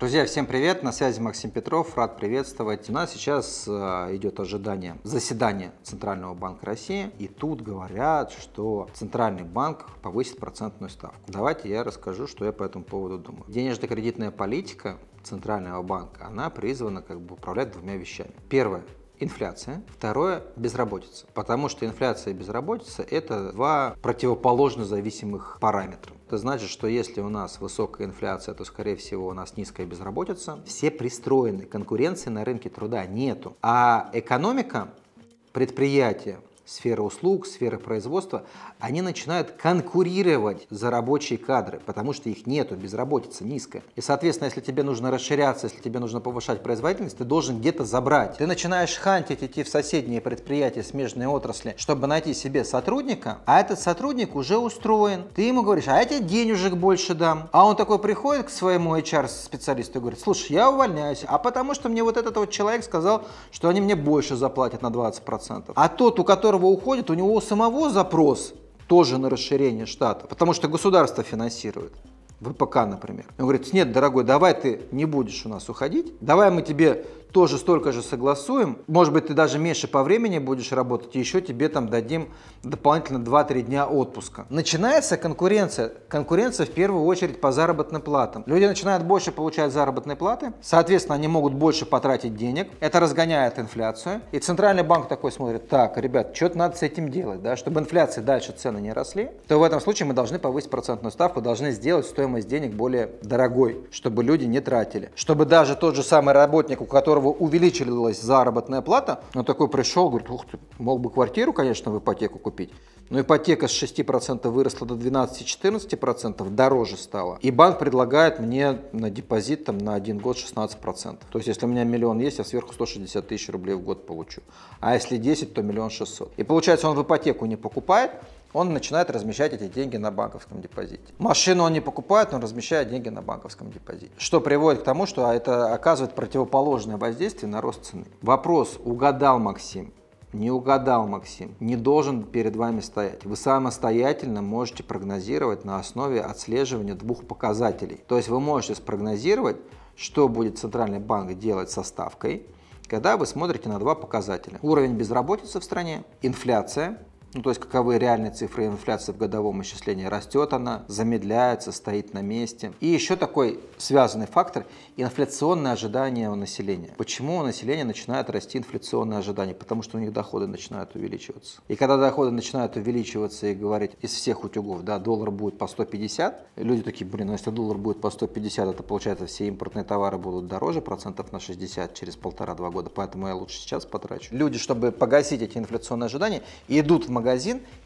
Друзья, всем привет! На связи Максим Петров. Рад приветствовать. У нас сейчас э, идет ожидание заседания Центрального банка России. И тут говорят, что Центральный банк повысит процентную ставку. Давайте я расскажу, что я по этому поводу думаю. Денежно-кредитная политика Центрального банка, она призвана как бы управлять двумя вещами. Первое инфляция, второе – безработица. Потому что инфляция и безработица – это два противоположно зависимых параметра. Это значит, что если у нас высокая инфляция, то, скорее всего, у нас низкая безработица. Все пристроены, конкуренции на рынке труда нету. А экономика, предприятия, сфера услуг, сфера производства, они начинают конкурировать за рабочие кадры, потому что их нету, безработица низкая. И, соответственно, если тебе нужно расширяться, если тебе нужно повышать производительность, ты должен где-то забрать. Ты начинаешь хантить, идти в соседние предприятия, смежные отрасли, чтобы найти себе сотрудника, а этот сотрудник уже устроен. Ты ему говоришь, а я тебе денежек больше дам. А он такой приходит к своему HR-специалисту и говорит, слушай, я увольняюсь, а потому что мне вот этот вот человек сказал, что они мне больше заплатят на 20%. А тот, у которого уходит, у него самого запрос тоже на расширение штата, потому что государство финансирует. ВПК, например. Он говорит, нет, дорогой, давай ты не будешь у нас уходить, давай мы тебе тоже столько же согласуем. Может быть, ты даже меньше по времени будешь работать, и еще тебе там дадим дополнительно 2-3 дня отпуска. Начинается конкуренция. Конкуренция в первую очередь по заработным платам. Люди начинают больше получать заработные платы, соответственно, они могут больше потратить денег. Это разгоняет инфляцию. И Центральный банк такой смотрит, так, ребят, что-то надо с этим делать, да, чтобы инфляции дальше цены не росли, то в этом случае мы должны повысить процентную ставку, должны сделать стоимость денег более дорогой, чтобы люди не тратили. Чтобы даже тот же самый работник, у которого которого увеличилась заработная плата, он такой пришел, говорит, ух ты, мог бы квартиру, конечно, в ипотеку купить, но ипотека с 6% выросла до 12-14%, дороже стала. И банк предлагает мне на депозит там, на один год 16%. То есть, если у меня миллион есть, я сверху 160 тысяч рублей в год получу. А если 10, то миллион шестьсот. И получается, он в ипотеку не покупает, он начинает размещать эти деньги на банковском депозите. Машину он не покупает, он размещает деньги на банковском депозите. Что приводит к тому, что это оказывает противоположное воздействие на рост цены. Вопрос, угадал Максим, не угадал, Максим. Не должен перед вами стоять. Вы самостоятельно можете прогнозировать на основе отслеживания двух показателей. То есть вы можете спрогнозировать, что будет Центральный банк делать со ставкой, когда вы смотрите на два показателя. Уровень безработицы в стране, инфляция ну, то есть каковы реальные цифры инфляции в годовом исчислении, растет она, замедляется, стоит на месте. И еще такой связанный фактор – инфляционное ожидание у населения. Почему у населения начинает расти инфляционное ожидание? Потому что у них доходы начинают увеличиваться. И когда доходы начинают увеличиваться и говорить из всех утюгов, да, доллар будет по 150, люди такие, блин, ну если доллар будет по 150, это получается все импортные товары будут дороже процентов на 60 через полтора-два года, поэтому я лучше сейчас потрачу. Люди, чтобы погасить эти инфляционные ожидания, идут в магазин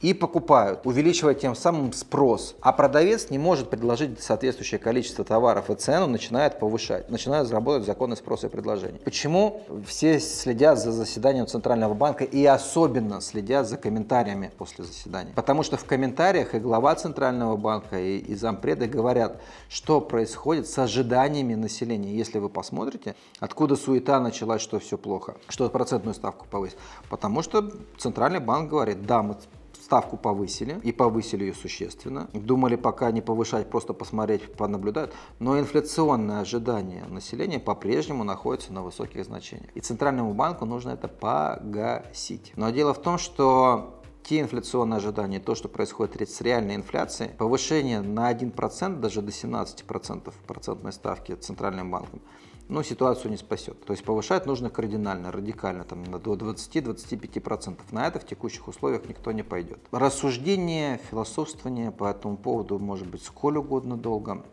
и покупают, увеличивая тем самым спрос. А продавец не может предложить соответствующее количество товаров и цену начинает повышать, начинает работать законы спроса и предложения. Почему все следят за заседанием Центрального банка и особенно следят за комментариями после заседания? Потому что в комментариях и глава Центрального банка, и, и зампреды говорят, что происходит с ожиданиями населения. Если вы посмотрите, откуда суета началась, что все плохо, что процентную ставку повысить. Потому что Центральный банк говорит, да, мы ставку повысили, и повысили ее существенно. Думали пока не повышать, просто посмотреть, понаблюдать. Но инфляционное ожидание населения по-прежнему находится на высоких значениях. И Центральному банку нужно это погасить. Но дело в том, что те инфляционные ожидания, то, что происходит с реальной инфляцией, повышение на 1%, даже до 17% процентной ставки Центральным банком, но ситуацию не спасет. То есть повышать нужно кардинально, радикально, там, до 20-25%. На это в текущих условиях никто не пойдет. Рассуждение, философствование по этому поводу может быть сколь угодно долго.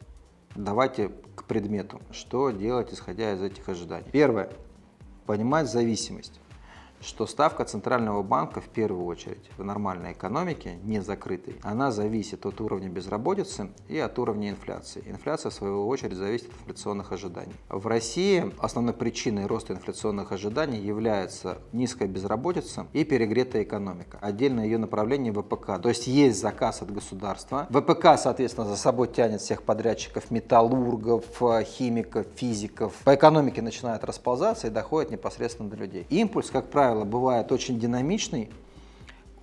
Давайте к предмету. Что делать, исходя из этих ожиданий? Первое. Понимать зависимость что ставка Центрального банка в первую очередь в нормальной экономике, не закрытой, она зависит от уровня безработицы и от уровня инфляции. Инфляция, в свою очередь, зависит от инфляционных ожиданий. В России основной причиной роста инфляционных ожиданий является низкая безработица и перегретая экономика. Отдельно ее направление ВПК. То есть есть заказ от государства. ВПК, соответственно, за собой тянет всех подрядчиков, металлургов, химиков, физиков. По экономике начинает расползаться и доходит непосредственно до людей. Импульс, как правило, правило, бывает очень динамичный,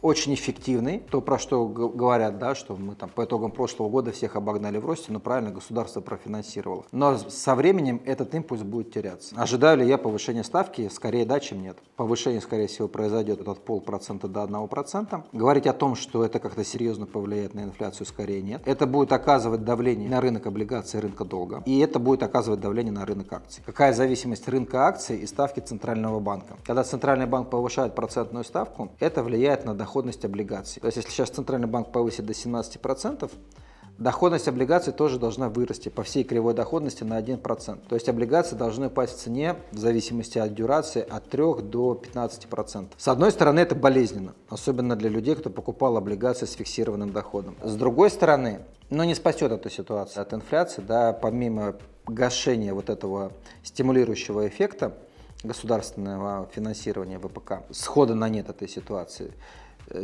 очень эффективный, то, про что говорят, да, что мы там по итогам прошлого года всех обогнали в росте, но правильно государство профинансировало. Но со временем этот импульс будет теряться. Ожидаю ли я повышения ставки? Скорее да, чем нет. Повышение, скорее всего, произойдет от полпроцента до одного процента. Говорить о том, что это как-то серьезно повлияет на инфляцию, скорее нет. Это будет оказывать давление на рынок облигаций, рынка долга. И это будет оказывать давление на рынок акций. Какая зависимость рынка акций и ставки Центрального банка? Когда Центральный банк повышает процентную ставку, это влияет на доход доходность облигаций. То есть если сейчас Центральный банк повысит до 17%, доходность облигаций тоже должна вырасти по всей кривой доходности на 1%. То есть облигации должны упасть в цене в зависимости от дюрации от 3 до 15%. С одной стороны это болезненно, особенно для людей, кто покупал облигации с фиксированным доходом. С другой стороны, но не спасет эту ситуацию от инфляции, да, помимо гашения вот этого стимулирующего эффекта государственного финансирования ВПК, схода на нет этой ситуации,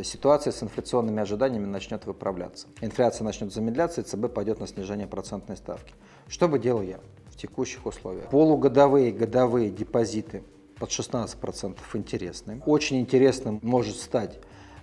ситуация с инфляционными ожиданиями начнет выправляться. Инфляция начнет замедляться, и ЦБ пойдет на снижение процентной ставки. Что бы делал я в текущих условиях? Полугодовые, годовые депозиты под 16% интересны. Очень интересным может стать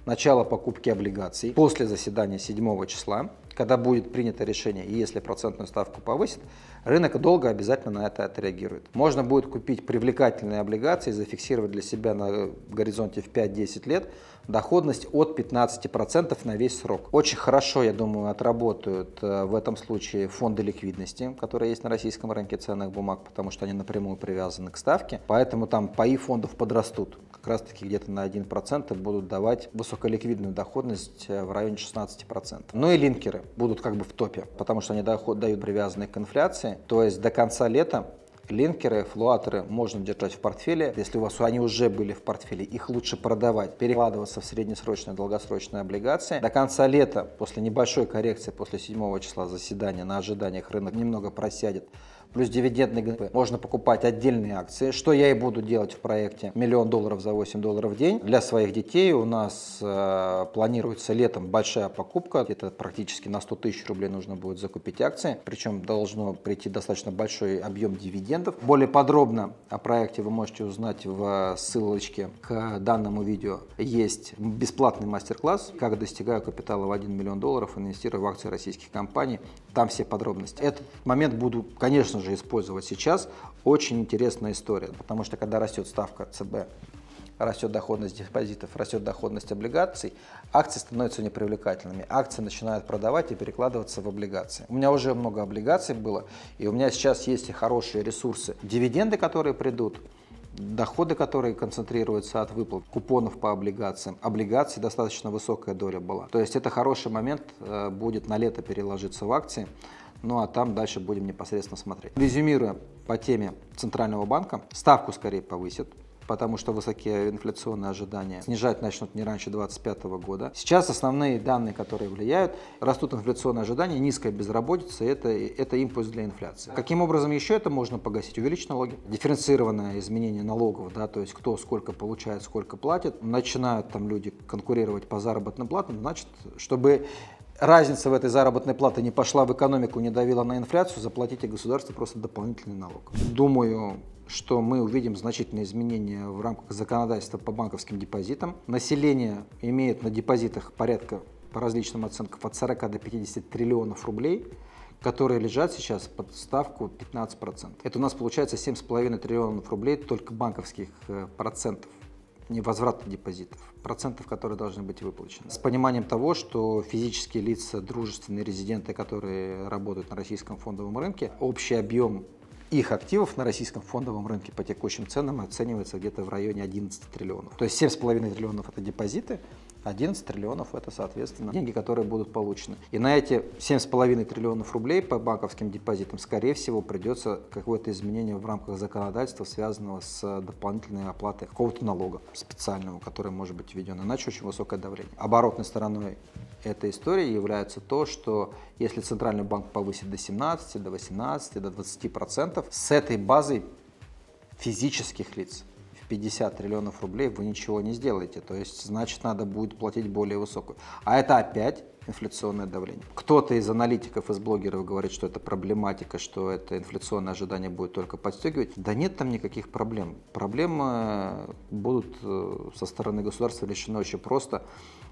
начало покупки облигаций после заседания 7 числа, когда будет принято решение, и если процентную ставку повысит, рынок долго обязательно на это отреагирует. Можно будет купить привлекательные облигации, зафиксировать для себя на горизонте в 5-10 лет доходность от 15% на весь срок. Очень хорошо, я думаю, отработают э, в этом случае фонды ликвидности, которые есть на российском рынке ценных бумаг, потому что они напрямую привязаны к ставке. Поэтому там паи фондов подрастут. Как раз таки где-то на 1% будут давать высоколиквидную доходность э, в районе 16%. Ну и линкеры будут как бы в топе, потому что они дают привязанные к инфляции. То есть до конца лета Линкеры, флуаторы можно держать в портфеле. Если у вас они уже были в портфеле, их лучше продавать, перекладываться в среднесрочные, долгосрочные облигации. До конца лета, после небольшой коррекции, после 7 числа заседания, на ожиданиях рынок немного просядет плюс дивидендный ГП. Можно покупать отдельные акции, что я и буду делать в проекте «Миллион долларов за 8 долларов в день». Для своих детей у нас э, планируется летом большая покупка, это практически на 100 тысяч рублей нужно будет закупить акции, причем должно прийти достаточно большой объем дивидендов. Более подробно о проекте вы можете узнать в ссылочке к данному видео. Есть бесплатный мастер-класс «Как достигаю капитала в 1 миллион долларов, инвестируя в акции российских компаний». Там все подробности. Этот момент буду, конечно же, использовать сейчас. Очень интересная история, потому что когда растет ставка ЦБ, растет доходность депозитов, растет доходность облигаций, акции становятся непривлекательными. Акции начинают продавать и перекладываться в облигации. У меня уже много облигаций было, и у меня сейчас есть и хорошие ресурсы. Дивиденды, которые придут, доходы, которые концентрируются от выплат купонов по облигациям. Облигаций достаточно высокая доля была. То есть это хороший момент э, будет на лето переложиться в акции. Ну а там дальше будем непосредственно смотреть. Резюмируя по теме Центрального банка, ставку скорее повысят, потому что высокие инфляционные ожидания снижать начнут не раньше 2025 года. Сейчас основные данные, которые влияют, растут инфляционные ожидания, низкая безработица, это, это импульс для инфляции. Каким образом еще это можно погасить? Увеличить налоги. Дифференцированное изменение налогов, да, то есть кто сколько получает, сколько платит. Начинают там люди конкурировать по заработным платам, значит, чтобы разница в этой заработной плате не пошла в экономику, не давила на инфляцию, заплатите государству просто дополнительный налог. Думаю, что мы увидим значительные изменения в рамках законодательства по банковским депозитам. Население имеет на депозитах порядка, по различным оценкам, от 40 до 50 триллионов рублей которые лежат сейчас под ставку 15%. Это у нас получается 7,5 триллионов рублей только банковских э, процентов невозврата депозитов, процентов, которые должны быть выплачены. С пониманием того, что физические лица, дружественные резиденты, которые работают на российском фондовом рынке, общий объем их активов на российском фондовом рынке по текущим ценам оценивается где-то в районе 11 триллионов. То есть 7,5 триллионов это депозиты, 11 триллионов – это, соответственно, деньги, которые будут получены. И на эти 7,5 триллионов рублей по банковским депозитам, скорее всего, придется какое-то изменение в рамках законодательства, связанного с дополнительной оплатой какого-то налога специального, который может быть введен. Иначе очень высокое давление. Оборотной стороной этой истории является то, что если Центральный банк повысит до 17, до 18, до 20 процентов, с этой базой физических лиц 50 триллионов рублей вы ничего не сделаете. То есть, значит, надо будет платить более высокую. А это опять инфляционное давление. Кто-то из аналитиков, из блогеров говорит, что это проблематика, что это инфляционное ожидание будет только подстегивать. Да нет там никаких проблем. Проблемы будут э, со стороны государства решены очень просто.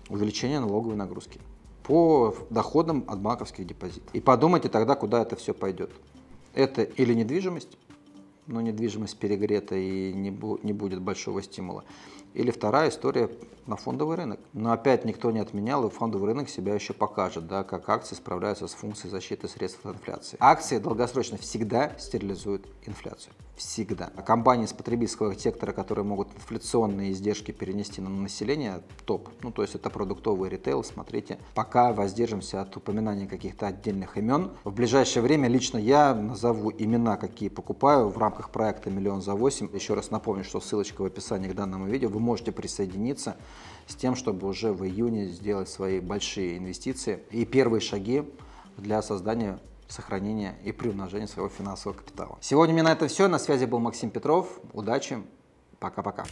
Увеличение налоговой нагрузки по доходам от банковских депозитов. И подумайте тогда, куда это все пойдет. Это или недвижимость, но недвижимость перегрета и не, бу- не будет большого стимула. Или вторая история на фондовый рынок. Но опять никто не отменял, и фондовый рынок себя еще покажет, да, как акции справляются с функцией защиты средств от инфляции. Акции долгосрочно всегда стерилизуют инфляцию. Всегда. А компании с потребительского сектора, которые могут инфляционные издержки перенести на население, топ. Ну, то есть это продуктовый ритейл, смотрите. Пока воздержимся от упоминания каких-то отдельных имен. В ближайшее время лично я назову имена, какие покупаю в рамках проекта «Миллион за 8». Еще раз напомню, что ссылочка в описании к данному видео. Вы можете присоединиться с тем, чтобы уже в июне сделать свои большие инвестиции и первые шаги для создания сохранения и приумножения своего финансового капитала. Сегодня у меня на это все. На связи был Максим Петров. Удачи. Пока-пока.